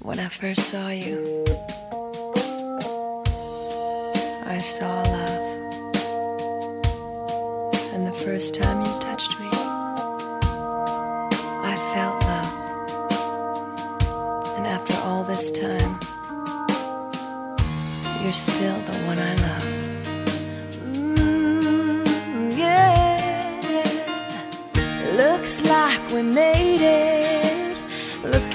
When I first saw you, I saw love. And the first time you touched me, I felt love. And after all this time, you're still the one I love. Mm. Looks like we made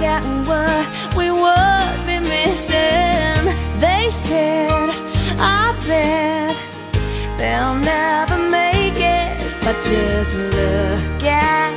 At what we would be missing. They said, I bet they'll never make it. But just look at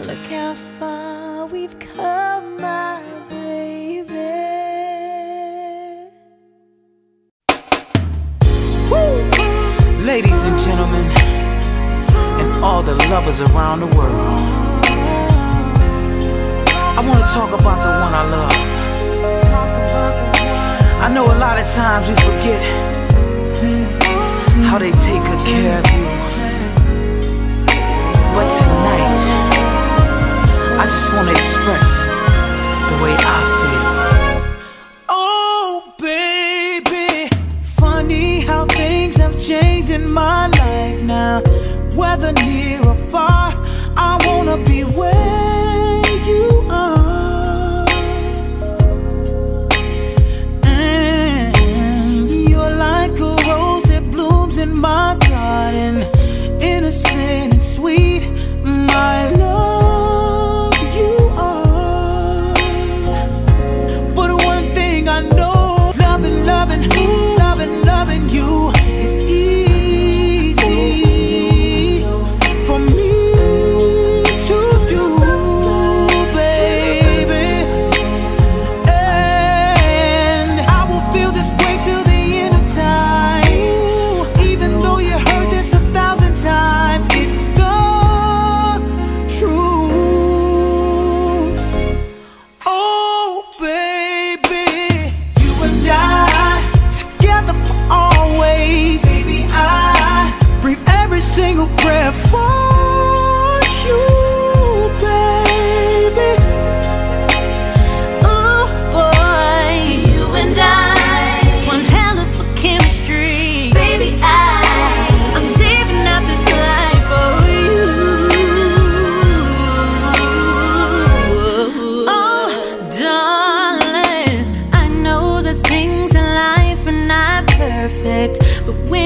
Look how far we've come, my baby. Ladies and gentlemen, and all the lovers around the world, I want to talk about the one I love. I know a lot of times we forget hmm, how they take good care of you.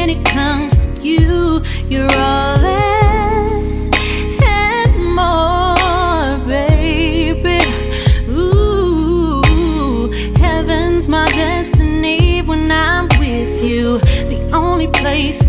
When it comes to you, you're all that and more, baby. Ooh, heaven's my destiny when I'm with you. The only place